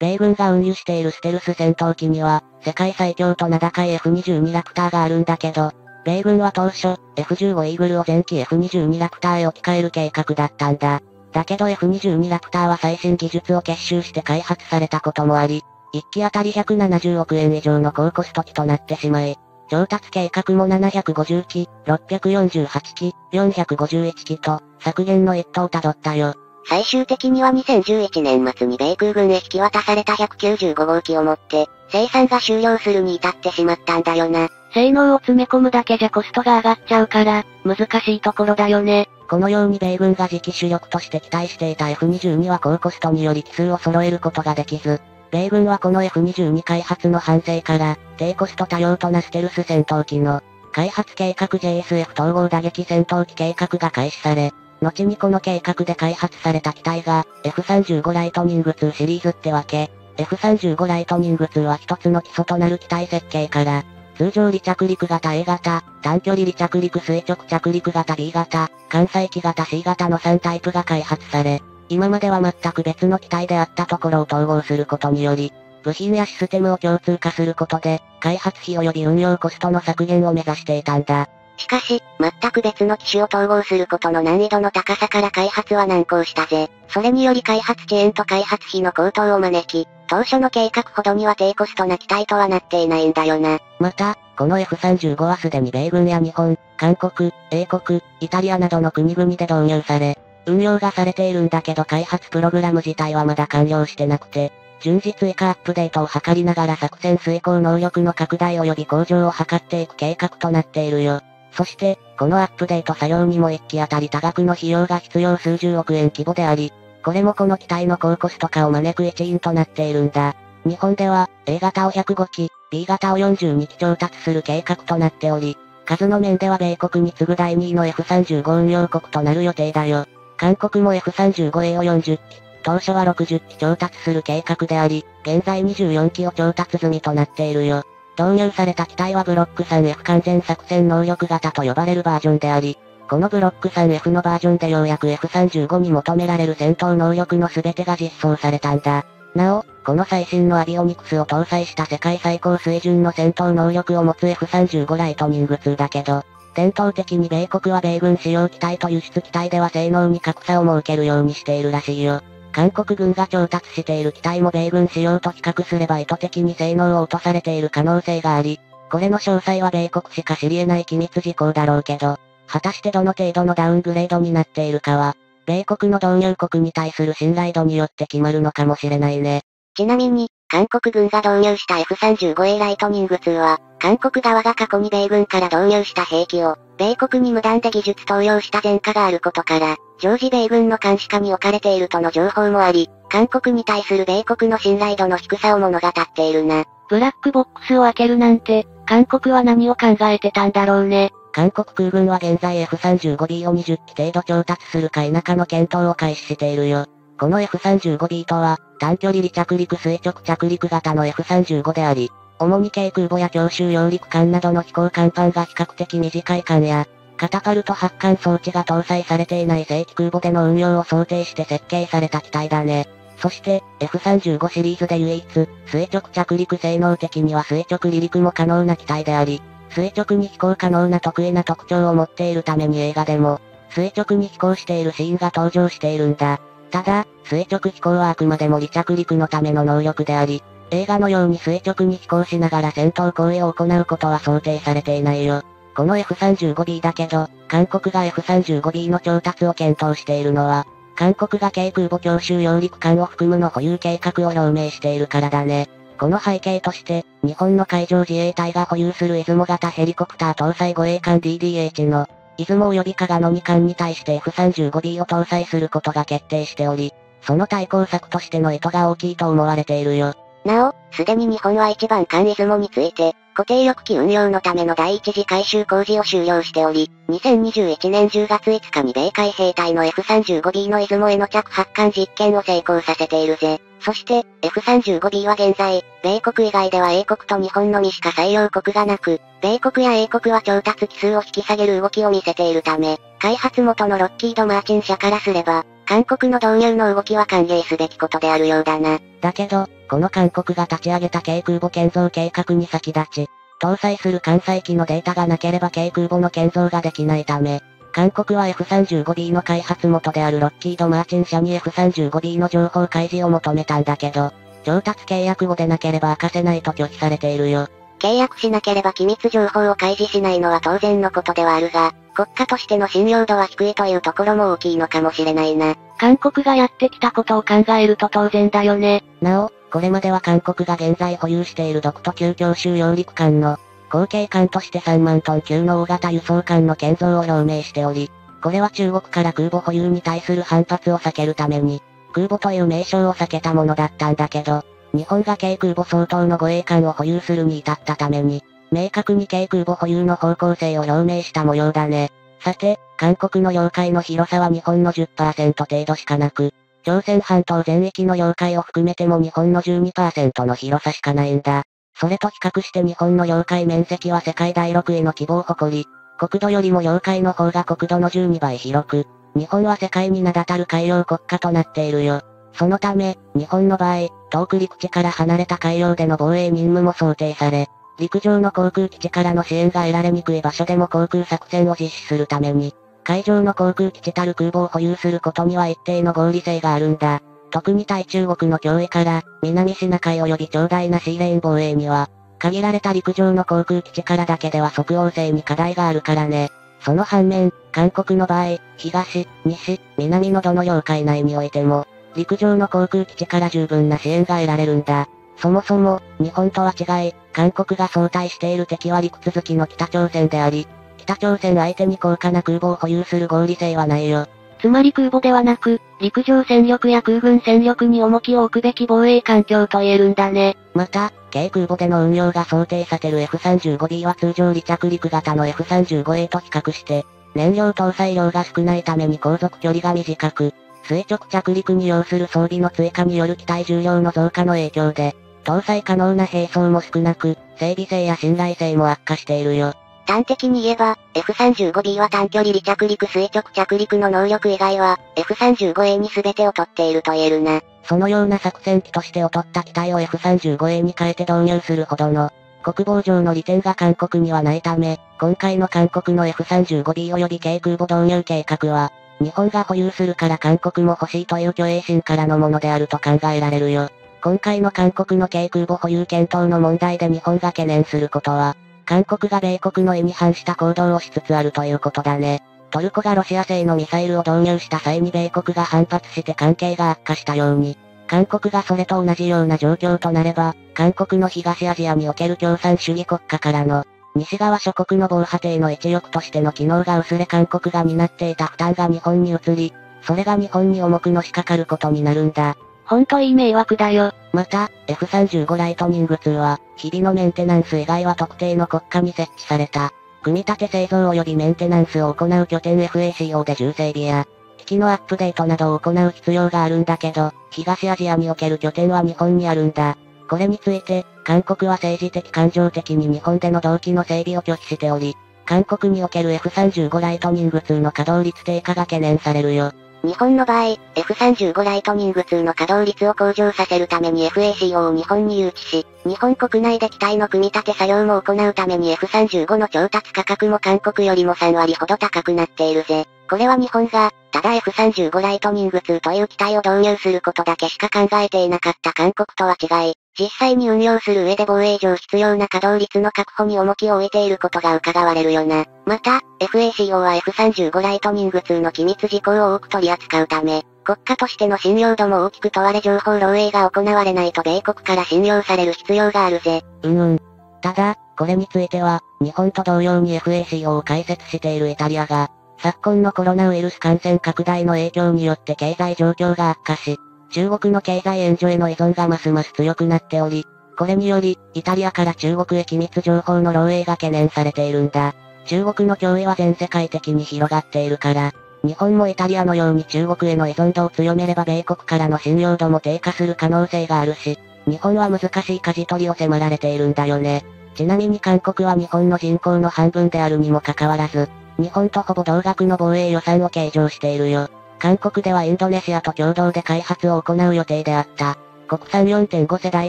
米軍が運輸しているステルス戦闘機には、世界最強と名高い F22 ラクターがあるんだけど、米軍は当初、F15 イーグルを前期 F22 ラクターへ置き換える計画だったんだ。だけど F22 ラクターは最新技術を結集して開発されたこともあり、1機あたり170億円以上の高コスト機となってしまい、調達計画も750機、648機、451機と、削減の一途をたどったよ。最終的には2011年末に米空軍へ引き渡された195号機をもって、生産が終了するに至ってしまったんだよな。性能を詰め込むだけじゃコストが上がっちゃうから、難しいところだよね。このように米軍が次期主力として期待していた F22 は高コストにより機数を揃えることができず、米軍はこの F22 開発の反省から、低コスト多用となステルス戦闘機の、開発計画 JSF 統合打撃戦闘機計画が開始され、後にこの計画で開発された機体が、F35 ライトニング2シリーズってわけ。F35 ライトニング2は一つの基礎となる機体設計から、通常離着陸型 A 型、短距離離着陸垂直着陸型 B 型、関西機型 C 型の3タイプが開発され、今までは全く別の機体であったところを統合することにより、部品やシステムを共通化することで、開発費及び運用コストの削減を目指していたんだ。しかし、全く別の機種を統合することの難易度の高さから開発は難航したぜ。それにより開発遅延と開発費の高騰を招き、当初の計画ほどには低コストな機体とはなっていないんだよな。また、この F35 はすでに米軍や日本、韓国、英国、イタリアなどの国々で導入され、運用がされているんだけど開発プログラム自体はまだ完了してなくて、順次追加アップデートを図りながら作戦遂行能力の拡大及び向上を図っていく計画となっているよ。そして、このアップデート作業にも1機当たり多額の費用が必要数十億円規模であり、これもこの機体の高コスト化を招く一因となっているんだ。日本では、A 型を105機、B 型を42機調達する計画となっており、数の面では米国に次ぐ第2位の F35 運用国となる予定だよ。韓国も F35A を40機、当初は60機調達する計画であり、現在24機を調達済みとなっているよ。導入された機体はブロック 3F 完全作戦能力型と呼ばれるバージョンであり、このブロック 3F のバージョンでようやく F35 に求められる戦闘能力の全てが実装されたんだ。なお、この最新のアビオニクスを搭載した世界最高水準の戦闘能力を持つ F35 ライトニング2だけど、伝統的に米国は米軍使用機体と輸出機体では性能に格差を設けるようにしているらしいよ。韓国軍が調達している機体も米軍仕様と比較すれば意図的に性能を落とされている可能性があり、これの詳細は米国しか知り得ない機密事項だろうけど、果たしてどの程度のダウングレードになっているかは、米国の導入国に対する信頼度によって決まるのかもしれないね。ちなみに、韓国軍が導入した F35A ライトニング2は、韓国側が過去に米軍から導入した兵器を、米国に無断で技術投用した前科があることから、常時米軍の監視下に置かれているとの情報もあり、韓国に対する米国の信頼度の低さを物語っているな。ブラックボックスを開けるなんて、韓国は何を考えてたんだろうね。韓国空軍は現在 F35B を20機程度調達するか否かの検討を開始しているよ。この F35B とは、短距離離着陸垂直着陸型の F35 であり、主に軽空母や強襲揚陸艦などの飛行甲板が比較的短い艦や、カタパルト発艦装置が搭載されていない正規空母での運用を想定して設計された機体だね。そして、F35 シリーズで唯一、垂直着陸性能的には垂直離陸も可能な機体であり、垂直に飛行可能な得意な特徴を持っているために映画でも、垂直に飛行しているシーンが登場しているんだ。ただ、垂直飛行はあくまでも離着陸のための能力であり、映画のように垂直に飛行しながら戦闘行為を行うことは想定されていないよ。この F35B だけど、韓国が F35B の調達を検討しているのは、韓国が軽空母強襲揚陸艦を含むの保有計画を表明しているからだね。この背景として、日本の海上自衛隊が保有する出雲型ヘリコプター搭載護衛艦 DDH の、出雲及び加賀の2艦に対して F35B を搭載することが決定しており、その対抗策としての意図が大きいと思われているよ。なお、すでに日本は一番艦出雲について、固定翼機運用のための第一次回収工事を終了しており、2021年10月5日に米海兵隊の F35B の出雲への着発艦実験を成功させているぜ。そして、F35B は現在、米国以外では英国と日本のみしか採用国がなく、米国や英国は調達機数を引き下げる動きを見せているため、開発元のロッキード・マーチン社からすれば、韓国の導入の動きは歓迎すべきことであるようだな。だけど、この韓国が立ち上げた軽空母建造計画に先立ち、搭載する艦載機のデータがなければ軽空母の建造ができないため、韓国は F35B の開発元であるロッキード・マーチン社に F35B の情報開示を求めたんだけど、調達契約後でなければ明かせないと拒否されているよ。契約しなければ機密情報を開示しないのは当然のことではあるが、国家としての信用度は低いというところも大きいのかもしれないな。韓国がやってきたことを考えると当然だよね。なお、これまでは韓国が現在保有している独都級強襲揚陸艦の、後継艦として3万トン級の大型輸送艦の建造を表明しており、これは中国から空母保有に対する反発を避けるために、空母という名称を避けたものだったんだけど、日本が軽空母相当の護衛艦を保有するに至ったために、明確に軽空母保有の方向性を表明した模様だね。さて、韓国の領海の広さは日本の10%程度しかなく、朝鮮半島全域の領海を含めても日本の12%の広さしかないんだ。それと比較して日本の領海面積は世界第6位の規模を誇り、国土よりも領海の方が国土の12倍広く、日本は世界に名だたる海洋国家となっているよ。そのため、日本の場合、遠く陸地から離れた海洋での防衛任務も想定され、陸上の航空基地からの支援が得られにくい場所でも航空作戦を実施するために、海上の航空基地たる空母を保有することには一定の合理性があるんだ。特に対中国の脅威から、南シナ海及び長大なシーレーン防衛には、限られた陸上の航空基地からだけでは即応性に課題があるからね。その反面、韓国の場合、東、西、南のどの領海内においても、陸上の航空基地から十分な支援が得られるんだ。そもそも、日本とは違い、韓国が相対している敵は陸続きの北朝鮮であり、北朝鮮相手に高価な空母を保有する合理性はないよ。つまり空母ではなく、陸上戦力や空軍戦力に重きを置くべき防衛環境と言えるんだね。また、軽空母での運用が想定される F35B は通常離着陸型の F35A と比較して、燃料搭載量が少ないために航続距離が短く、垂直着陸に要する装備の追加による機体重量の増加の影響で、搭載可能な兵装も少なく、整備性や信頼性も悪化しているよ。端的に言えば、F35B は短距離離着陸垂直着陸の能力以外は、F35A に全てを取っていると言えるな。そのような作戦機として劣った機体を F35A に変えて導入するほどの、国防上の利点が韓国にはないため、今回の韓国の F35B 及び軽空母導入計画は、日本が保有するから韓国も欲しいという虚栄心からのものであると考えられるよ。今回の韓国の軽空母保有検討の問題で日本が懸念することは、韓国が米国の意に反した行動をしつつあるということだね。トルコがロシア製のミサイルを導入した際に米国が反発して関係が悪化したように、韓国がそれと同じような状況となれば、韓国の東アジアにおける共産主義国家からの、西側諸国の防波堤の一翼としての機能が薄れ韓国が担っていた負担が日本に移り、それが日本に重くのしかかることになるんだ。ほんといい迷惑だよ。また、F35 ライトニング2は、日々のメンテナンス以外は特定の国家に設置された。組み立て製造及びメンテナンスを行う拠点 FACO で重整備や、機器のアップデートなどを行う必要があるんだけど、東アジアにおける拠点は日本にあるんだ。これについて、韓国は政治的感情的に日本での動機の整備を拒否しており、韓国における F35 ライトニング2の稼働率低下が懸念されるよ。日本の場合、F35 ライトニング2の稼働率を向上させるために FACO を日本に誘致し、日本国内で機体の組み立て作業も行うために F35 の調達価格も韓国よりも3割ほど高くなっているぜ。これは日本が、ただ F35 ライトニング2という機体を導入することだけしか考えていなかった韓国とは違い、実際に運用する上で防衛上必要な稼働率の確保に重きを置いていることが伺われるよな。また、FACO は F35 ライトニング2の機密事項を多く取り扱うため、国家としての信用度も大きく問われ情報漏洩が行われないと米国から信用される必要があるぜ。うんうん。ただ、これについては、日本と同様に FACO を開設しているイタリアが、昨今のコロナウイルス感染拡大の影響によって経済状況が悪化し、中国の経済援助への依存がますます強くなっており、これにより、イタリアから中国へ機密情報の漏洩が懸念されているんだ。中国の脅威は全世界的に広がっているから、日本もイタリアのように中国への依存度を強めれば米国からの信用度も低下する可能性があるし、日本は難しい舵取りを迫られているんだよね。ちなみに韓国は日本の人口の半分であるにもかかわらず、日本とほぼ同額の防衛予算を計上しているよ。韓国ではインドネシアと共同で開発を行う予定であった。国産4.5世代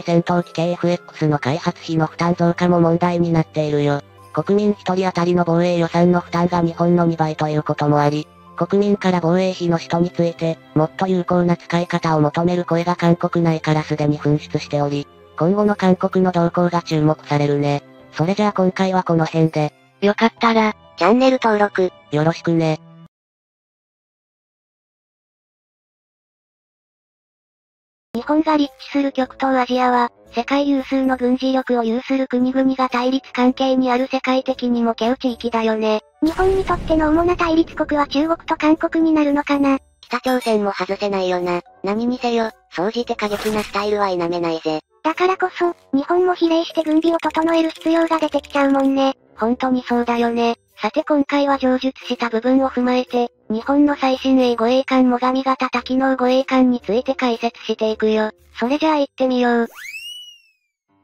戦闘機 KFX の開発費の負担増加も問題になっているよ。国民1人当たりの防衛予算の負担が日本の2倍ということもあり、国民から防衛費の使途について、もっと有効な使い方を求める声が韓国内からすでに噴出しており、今後の韓国の動向が注目されるね。それじゃあ今回はこの辺で。よかったら、チャンネル登録、よろしくね。日本が立地する極東アジアは、世界有数の軍事力を有する国々が対立関係にある世界的にも毛地域だよね。日本にとっての主な対立国は中国と韓国になるのかな？北朝鮮も外せないよな。何にせよ、総じて過激なスタイルは否めないぜ。だからこそ、日本も比例して軍備を整える必要が出てきちゃうもんね。本当にそうだよね。さて今回は上述した部分を踏まえて、日本の最新鋭護衛艦最上型多機能護衛艦について解説していくよ。それじゃあ行ってみよう。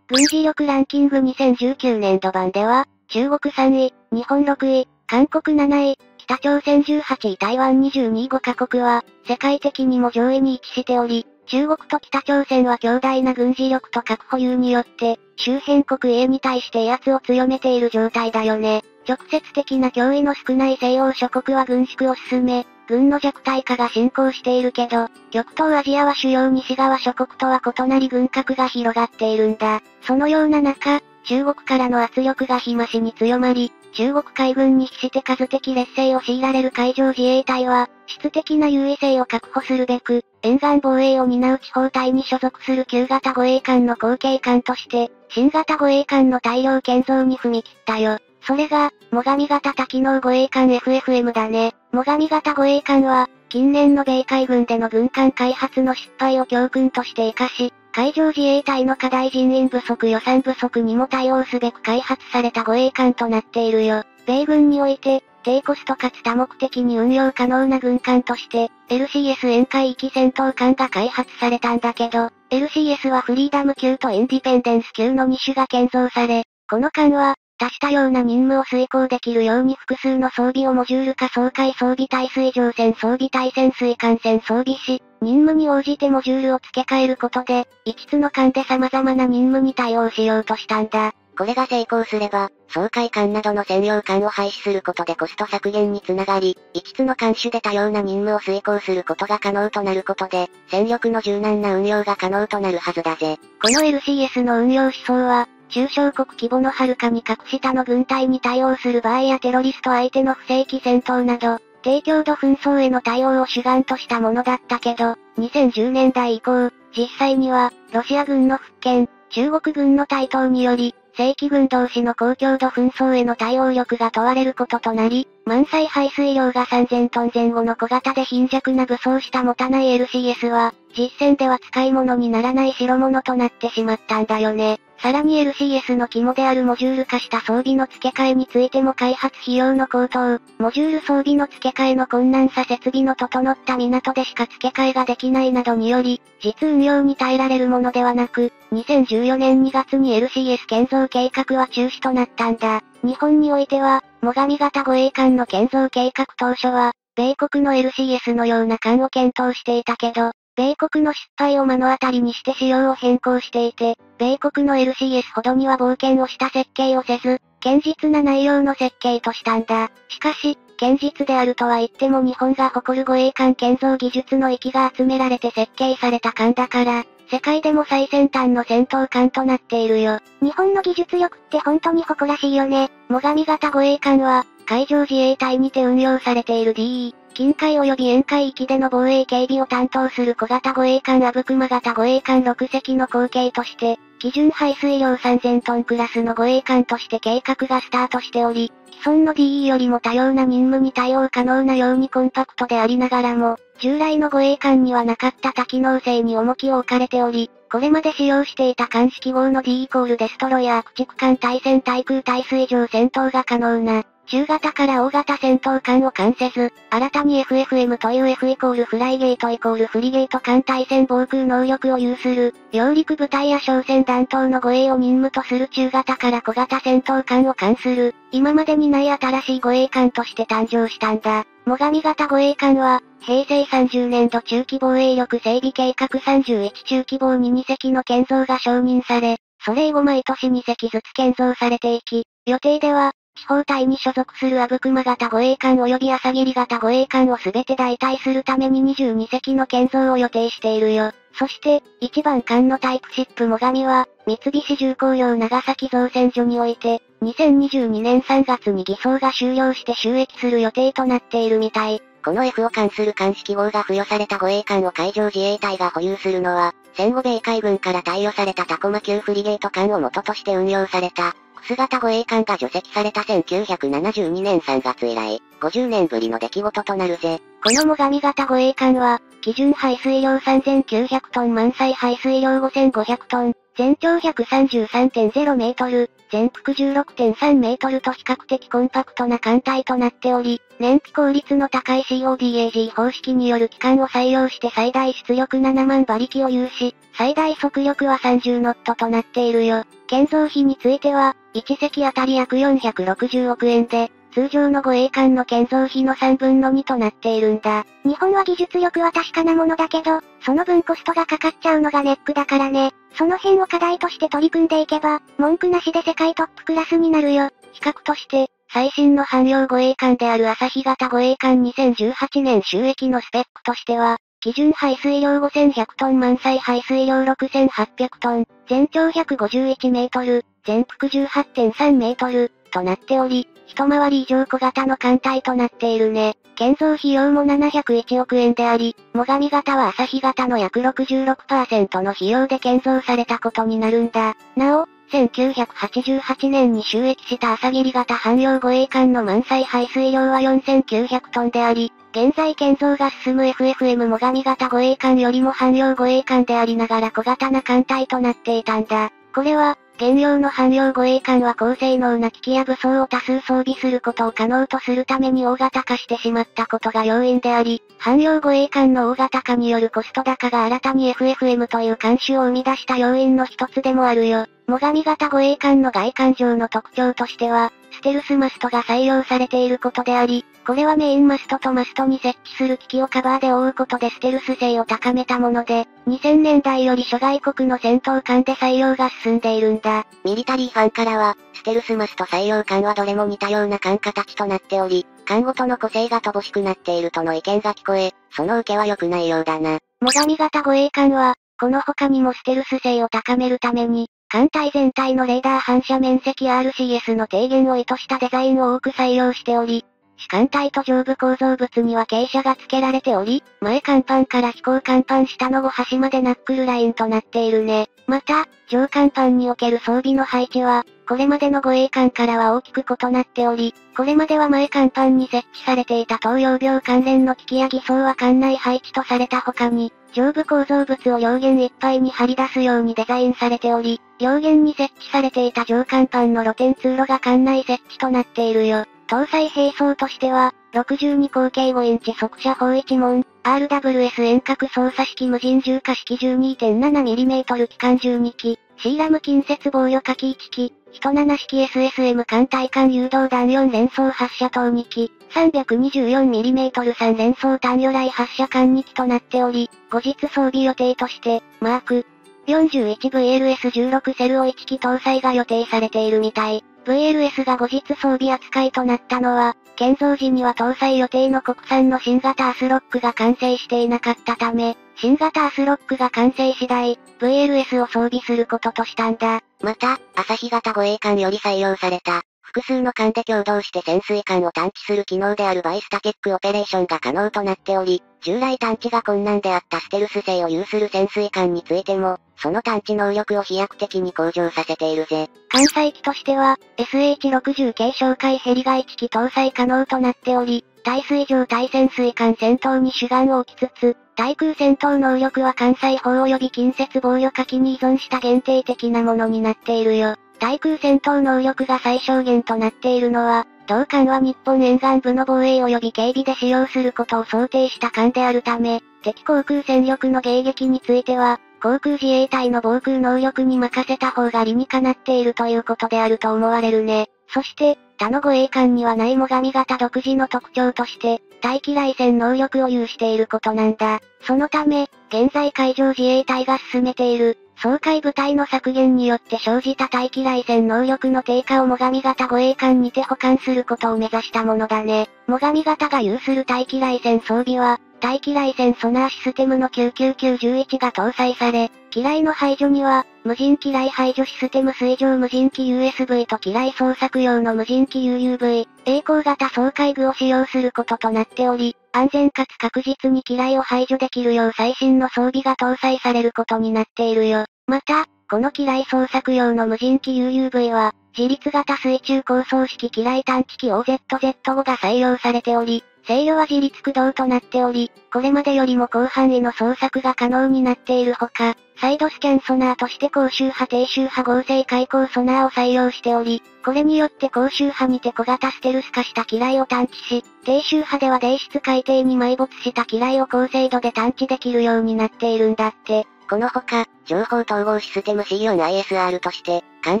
軍事力ランキング2019年度版では、中国3位、日本6位、韓国7位、北朝鮮18位台湾22位5カ国は、世界的にも上位に位置しており、中国と北朝鮮は強大な軍事力と核保有によって、周辺国へに対して威圧を強めている状態だよね。直接的な脅威の少ない西洋諸国は軍縮を進め、軍の弱体化が進行しているけど、極東アジアは主要西側諸国とは異なり軍拡が広がっているんだ。そのような中、中国からの圧力が日増しに強まり、中国海軍に比して数的劣勢を強いられる海上自衛隊は、質的な優位性を確保するべく、沿岸防衛を担う地方隊に所属する旧型護衛艦の後継艦として、新型護衛艦の大量建造に踏み切ったよ。それが、最上型多機能護衛艦 FFM だね。最上型護衛艦は、近年の米海軍での軍艦開発の失敗を教訓として活かし、海上自衛隊の課題人員不足予算不足にも対応すべく開発された護衛艦となっているよ。米軍において、低コストかつ多目的に運用可能な軍艦として、LCS 沿海域戦闘艦が開発されたんだけど、LCS はフリーダム級とインディペンデンス級の2種が建造され、この艦は、多種多様な任務を遂行できるように複数の装備をモジュール化総会装備対水上戦装備対潜水艦船装備し、任務に応じてモジュールを付け替えることで、5つの艦で様々な任務に対応しようとしたんだ。これが成功すれば、総会艦などの専用艦を廃止することでコスト削減につながり、5つの艦種で多様な任務を遂行することが可能となることで、戦力の柔軟な運用が可能となるはずだぜ。この LCS の運用思想は、中小国規模の遥かに格下の軍隊に対応する場合やテロリスト相手の不正規戦闘など、低強度紛争への対応を主眼としたものだったけど、2010年代以降、実際には、ロシア軍の復権、中国軍の台頭により、正規軍同士の高強度紛争への対応力が問われることとなり、満載排水量が3000トン前後の小型で貧弱な武装した持たない LCS は、実戦では使い物にならない代物となってしまったんだよね。さらに LCS の肝であるモジュール化した装備の付け替えについても開発費用の高騰、モジュール装備の付け替えの困難さ設備の整った港でしか付け替えができないなどにより、実運用に耐えられるものではなく、2014年2月に LCS 建造計画は中止となったんだ。日本においては、最上型護衛艦の建造計画当初は、米国の LCS のような艦を検討していたけど、米国の失敗を目の当たりにして仕様を変更していて、米国の LCS ほどには冒険をした設計をせず、堅実な内容の設計としたんだ。しかし、堅実であるとは言っても日本が誇る護衛艦建造技術の域が集められて設計された艦だから、世界でも最先端の戦闘艦となっているよ。日本の技術力って本当に誇らしいよね。最上型護衛艦は、海上自衛隊にて運用されている DE、近海及び沿海域での防衛警備を担当する小型護衛艦阿武隈型護衛艦6隻の後継として、基準排水量3000トンクラスの護衛艦として計画がスタートしており、既存の DE よりも多様な任務に対応可能なようにコンパクトでありながらも、従来の護衛艦にはなかった多機能性に重きを置かれており、これまで使用していた艦式号の D イコールデストロイヤー駆逐艦対戦対空対水上戦闘が可能な、中型から大型戦闘艦を艦せず、新たに FFM という F イコールフライゲートイコールフリゲート艦対戦防空能力を有する、揚陸部隊や商船弾頭の護衛を任務とする中型から小型戦闘艦を艦する、今までにない新しい護衛艦として誕生したんだ。最上型護衛艦は、平成30年度中期防衛力整備計画31中期防に2隻の建造が承認され、それ以後毎年2隻ずつ建造されていき、予定では、地方隊に所属する阿武隈型護衛艦及び朝霧型護衛艦をすべて代替するために22隻の建造を予定しているよ。そして、一番艦のタイプシップ最上は、三菱重工業長崎造船所において、2022年3月に偽装が終了して収益する予定となっているみたい。この F を関する監視記号が付与された護衛艦を海上自衛隊が保有するのは、戦後米海軍から貸与されたタコマ級フリゲート艦を元として運用された、姿護衛艦が除籍された1972年3月以来、50年ぶりの出来事となるぜ。この最上型護衛艦は、基準排水量3900トン満載排水量5500トン、全長133.0メートル、全幅16.3メートルと比較的コンパクトな艦隊となっており、燃費効率の高い CODAG 方式による機関を採用して最大出力7万馬力を有し、最大速力は30ノットとなっているよ。建造費については、1隻あたり約460億円で、通常の護衛艦の建造費の3分の2となっているんだ。日本は技術力は確かなものだけど、その分コストがかかっちゃうのがネックだからね。その辺を課題として取り組んでいけば、文句なしで世界トップクラスになるよ。比較として、最新の汎用護衛艦である朝日型護衛艦2018年収益のスペックとしては、基準排水量5100トン満載排水量6800トン、全長151メートル、全幅18.3メートル、となっており、一回り以上小型の艦隊となっているね。建造費用も701億円であり、最上型は朝日型の約66%の費用で建造されたことになるんだ。なお、1988年に収益した朝霧型汎用護衛艦の満載排水量は4900トンであり、現在建造が進む FFM 最上型護衛艦よりも汎用護衛艦でありながら小型な艦隊となっていたんだ。これは、現用の汎用護衛艦は高性能な機器や武装を多数装備することを可能とするために大型化してしまったことが要因であり、汎用護衛艦の大型化によるコスト高が新たに FFM という艦種を生み出した要因の一つでもあるよ。最上型護衛艦の外観上の特徴としては、ステルスマストが採用されていることであり、これはメインマストとマストに設置する機器をカバーで覆うことでステルス性を高めたもので、2000年代より諸外国の戦闘艦で採用が進んでいるんだ。ミリタリーファンからは、ステルスマスト採用艦はどれも似たような艦形となっており、艦ごとの個性が乏しくなっているとの意見が聞こえ、その受けは良くないようだな。最上型護衛艦は、この他にもステルス性を高めるために、艦隊全体のレーダー反射面積 RCS の低減を意図したデザインを多く採用しており、主艦体と上部構造物には傾斜が付けられており、前甲板から飛行甲板下の5端までナックルラインとなっているね。また、上甲板における装備の配置は、これまでの護衛艦からは大きく異なっており、これまでは前甲板に設置されていた東洋病関連の機器や偽装は艦内配置とされた他に、上部構造物を両舷いっぱいに張り出すようにデザインされており、両舷に設置されていた上甲板の露天通路が艦内設置となっているよ。搭載兵装としては、62口径5インチ速射砲1門、RWS 遠隔操作式無人重化式 12.7mm 機関12機、シーラム近接防御火器1機、17式 SSM 艦対艦誘導弾4連装発射塔2機、324mm3 連装単魚雷発射管2機となっており、後日装備予定として、マーク 41VLS16 セルを1基搭載が予定されているみたい。VLS が後日装備扱いとなったのは、建造時には搭載予定の国産の新型アスロックが完成していなかったため、新型アスロックが完成次第、VLS を装備することとしたんだ。また、あさひ型護衛艦より採用された、複数の艦で共同して潜水艦を探知する機能であるバイスタティックオペレーションが可能となっており、従来探知が困難であったステルス性を有する潜水艦についても、その探知能力を飛躍的に向上させているぜ。艦載機としては、SH60 系哨戒ヘリが1機搭載可能となっており、対水上対潜水艦戦闘に主眼を置きつつ、対空戦闘能力は艦載砲及び近接防御火器に依存した限定的なものになっているよ。対空戦闘能力が最小限となっているのは、同艦は日本沿岸部の防衛及び警備で使用することを想定した艦であるため、敵航空戦力の迎撃については、航空自衛隊の防空能力に任せた方が理にかなっているということであると思われるね。そして、他の護衛艦にはない最上型独自の特徴として、大気来戦能力を有していることなんだ。そのため、現在海上自衛隊が進めている、総会部隊の削減によって生じた大気来戦能力の低下を最上型護衛艦にて保管することを目指したものだね。最上型が有する大気来戦装備は、大気雷戦ソナーシステムの99911が搭載され、機雷の排除には、無人機雷排除システム水上無人機 USB と機雷捜索用の無人機 UUV、栄光型総会具を使用することとなっており、安全かつ確実に機雷を排除できるよう最新の装備が搭載されることになっているよ。また、この機雷捜索用の無人機 UUV は、自立型水中高層式機雷探知機 OZZ5 が採用されており、制御は自立駆動となっており、これまでよりも広範囲の捜索が可能になっているほか、サイドスキャンソナーとして高周波低周波合成開口ソナーを採用しており、これによって高周波にて小型ステルス化した機雷を探知し、低周波では泥質海底に埋没した機雷を高精度で探知できるようになっているんだって。このほか、情報統合システム C4ISR として、艦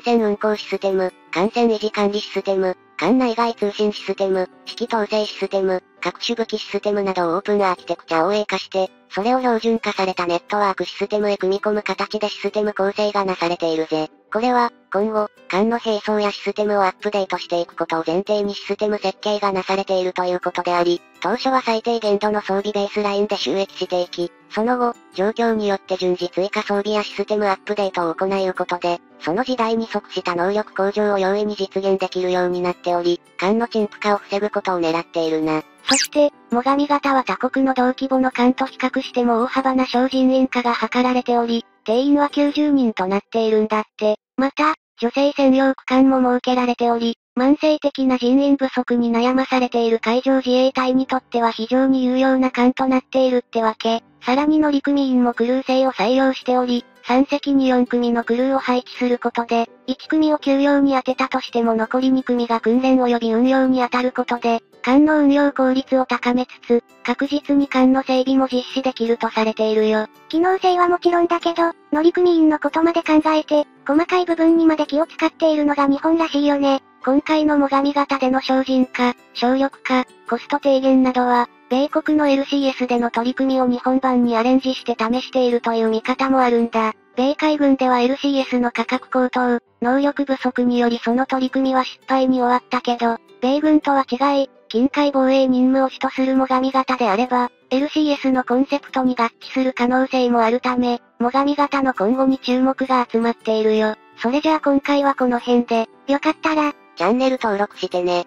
船運航システム、艦船維持管理システム、艦内外通信システム、指揮統制システム、各種武器システムなどをオープンアーキテクチャ OA 化して、それを標準化されたネットワークシステムへ組み込む形でシステム構成がなされているぜ。これは、今後、艦の並走やシステムをアップデートしていくことを前提にシステム設計がなされているということであり、当初は最低限度の装備ベースラインで収益していき、その後、状況によって順次追加装備やシステムアップデートを行うことで、その時代に即した能力向上を容易に実現できるようになっており、艦の陳腐化を防ぐことを狙っているな。そして、最上型は他国の同規模の艦と比較しても大幅な精進員化が図られており、定員は90人となっているんだって。また、女性専用区間も設けられており、慢性的な人員不足に悩まされている海上自衛隊にとっては非常に有用な艦となっているってわけ。さらに乗組員もクルー制を採用しており、3隻に4組のクルーを配置することで、1組を休養に当てたとしても残り2組が訓練及び運用に当たることで、艦の運用効率を高めつつ、確実に艦の整備も実施できるとされているよ。機能性はもちろんだけど、乗組員のことまで考えて、細かい部分にまで気を使っているのが日本らしいよね。今回の最上型での精進化、省力化、コスト低減などは、米国の LCS での取り組みを日本版にアレンジして試しているという見方もあるんだ。米海軍では LCS の価格高騰、能力不足によりその取り組みは失敗に終わったけど、米軍とは違い、近海防衛任務を主とする最上型であれば、LCS のコンセプトに合致する可能性もあるため、最上型の今後に注目が集まっているよ。それじゃあ今回はこの辺で、よかったら、チャンネル登録してね。